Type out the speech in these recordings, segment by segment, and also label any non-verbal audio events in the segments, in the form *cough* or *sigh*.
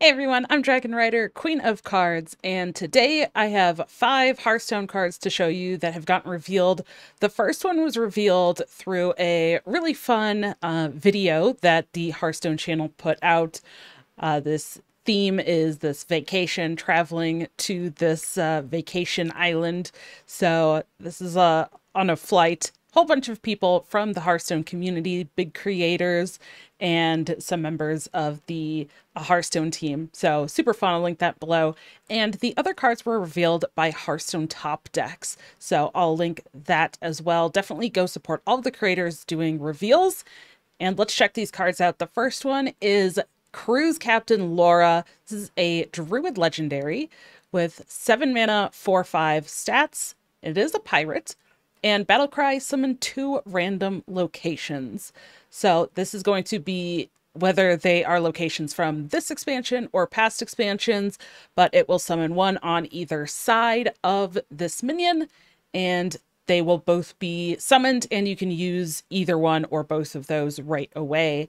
Hey everyone, I'm Dragon Rider, Queen of Cards, and today I have five Hearthstone cards to show you that have gotten revealed. The first one was revealed through a really fun uh, video that the Hearthstone channel put out. Uh, this theme is this vacation, traveling to this uh, vacation island. So this is uh, on a flight whole bunch of people from the Hearthstone community, big creators, and some members of the uh, Hearthstone team. So super fun. I'll link that below. And the other cards were revealed by Hearthstone Top Decks. So I'll link that as well. Definitely go support all the creators doing reveals. And let's check these cards out. The first one is Cruise Captain Lora. This is a Druid Legendary with 7 mana, 4 5 stats. It is a pirate and Battlecry summon two random locations. So this is going to be whether they are locations from this expansion or past expansions, but it will summon one on either side of this minion, and they will both be summoned, and you can use either one or both of those right away.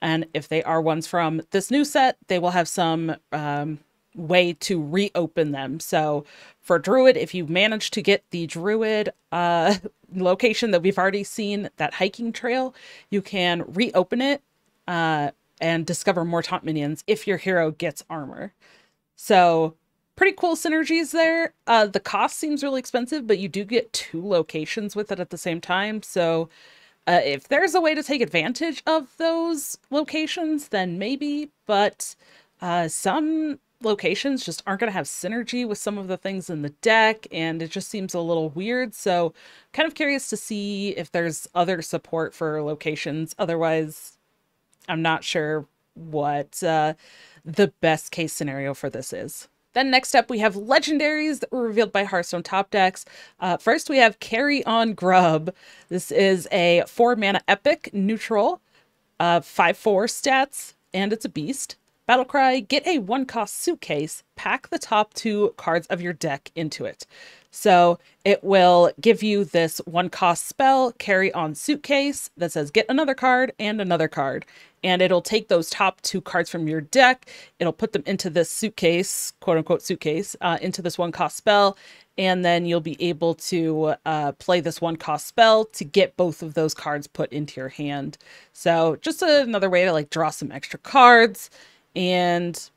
And if they are ones from this new set, they will have some um, way to reopen them. So for Druid, if you manage to get the Druid uh, *laughs* location that we've already seen, that hiking trail, you can reopen it uh, and discover more taunt minions if your hero gets armor. So pretty cool synergies there. Uh, the cost seems really expensive, but you do get two locations with it at the same time. So uh, if there's a way to take advantage of those locations, then maybe. But uh, some locations just aren't going to have synergy with some of the things in the deck and it just seems a little weird so kind of curious to see if there's other support for locations otherwise i'm not sure what uh, the best case scenario for this is then next up, we have legendaries that were revealed by Hearthstone Top Decks. Uh, first, we have Carry On Grub. This is a four mana epic neutral, uh, five four stats, and it's a beast. Battlecry, get a one cost suitcase, pack the top two cards of your deck into it. So it will give you this one cost spell, carry on suitcase that says get another card and another card. And it'll take those top two cards from your deck, it'll put them into this suitcase, quote unquote suitcase, uh, into this one cost spell. And then you'll be able to uh, play this one cost spell to get both of those cards put into your hand. So just another way to like draw some extra cards and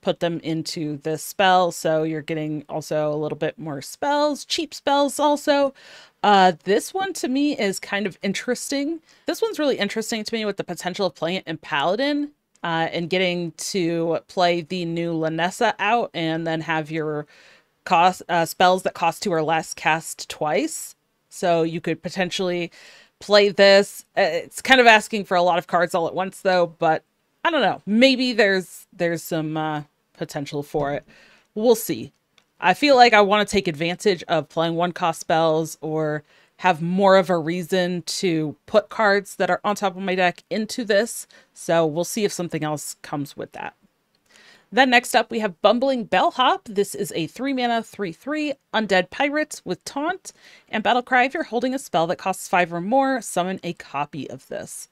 put them into this spell. So you're getting also a little bit more spells, cheap spells also. Uh, this one to me is kind of interesting. This one's really interesting to me with the potential of playing it in Paladin uh, and getting to play the new Lynessa out and then have your cost uh, spells that cost two or less cast twice. So you could potentially play this. Uh, it's kind of asking for a lot of cards all at once though, but I don't know. Maybe there's there's some uh, potential for it. We'll see. I feel like I want to take advantage of playing one cost spells or have more of a reason to put cards that are on top of my deck into this. So we'll see if something else comes with that. Then next up, we have Bumbling Bellhop. This is a 3 mana 3 3 undead pirate with taunt and battle cry. If you're holding a spell that costs 5 or more, summon a copy of this.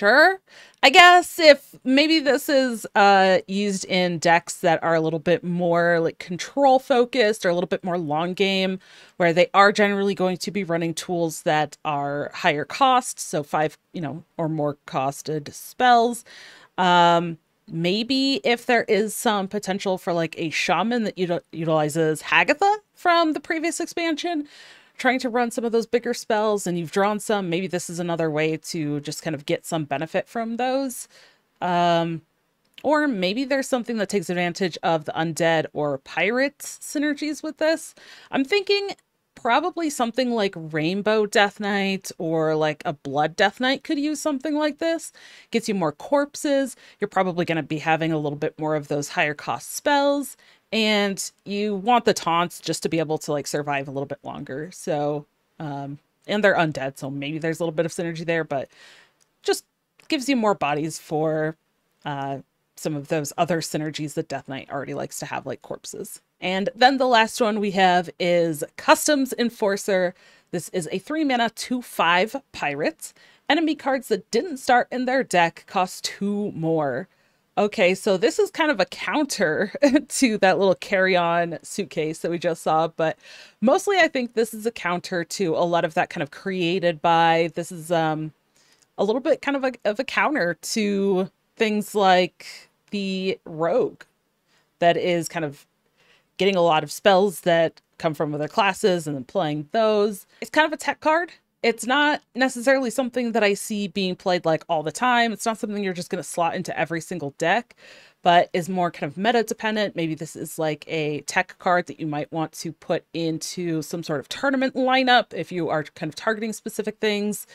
Sure. I guess if maybe this is uh, used in decks that are a little bit more like control focused or a little bit more long game, where they are generally going to be running tools that are higher cost, so five, you know, or more costed spells. Um, maybe if there is some potential for like a shaman that util- utilizes Hagatha from the previous expansion, trying to run some of those bigger spells and you've drawn some, maybe this is another way to just kind of get some benefit from those. Um, or maybe there's something that takes advantage of the undead or pirates synergies with this. I'm thinking probably something like Rainbow Death Knight or like a Blood Death Knight could use something like this. Gets you more corpses. You're probably going to be having a little bit more of those higher cost spells and you want the taunts just to be able to like survive a little bit longer. So, um, and they're undead, so maybe there's a little bit of synergy there, but just gives you more bodies for uh, some of those other synergies that Death Knight already likes to have, like corpses. And then the last one we have is Customs Enforcer. This is a three mana, two five pirate. Enemy cards that didn't start in their deck cost two more. Okay, so this is kind of a counter *laughs* to that little carry-on suitcase that we just saw, but mostly I think this is a counter to a lot of that kind of created by. This is um a little bit kind of a of a counter to things like the rogue that is kind of getting a lot of spells that come from other classes and then playing those. It's kind of a tech card it's not necessarily something that I see being played like all the time. It's not something you're just going to slot into every single deck, but is more kind of meta dependent. Maybe this is like a tech card that you might want to put into some sort of tournament lineup if you are kind of targeting specific things.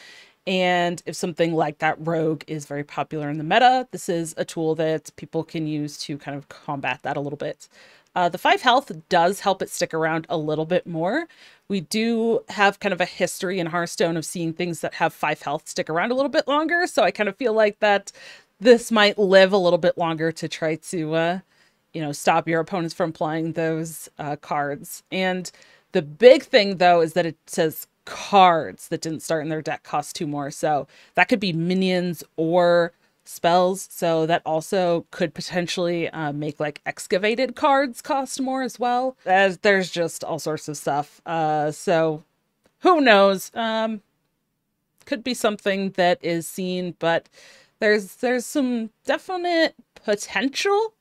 And if something like that rogue is very popular in the meta, this is a tool that people can use to kind of combat that a little bit. Uh, the five health does help it stick around a little bit more. We do have kind of a history in Hearthstone of seeing things that have five health stick around a little bit longer. So I kind of feel like that this might live a little bit longer to try to, uh, you know, stop your opponents from playing those uh, cards. And the big thing, though, is that it says cards that didn't start in their deck cost two more. So that could be minions or spells. So that also could potentially uh, make like excavated cards cost more as well. As there's just all sorts of stuff. Uh, so who knows? Um, could be something that is seen, but there's there's some definite potential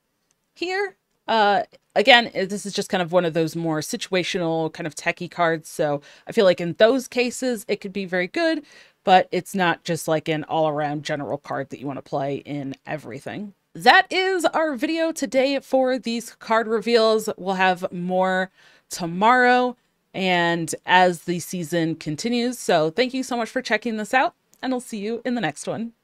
here. Uh, again, this is just kind of one of those more situational kind of techie cards. So I feel like in those cases, it could be very good but it's not just like an all around general card that you want to play in everything. That is our video today for these card reveals. We'll have more tomorrow and as the season continues. So thank you so much for checking this out and I'll see you in the next one.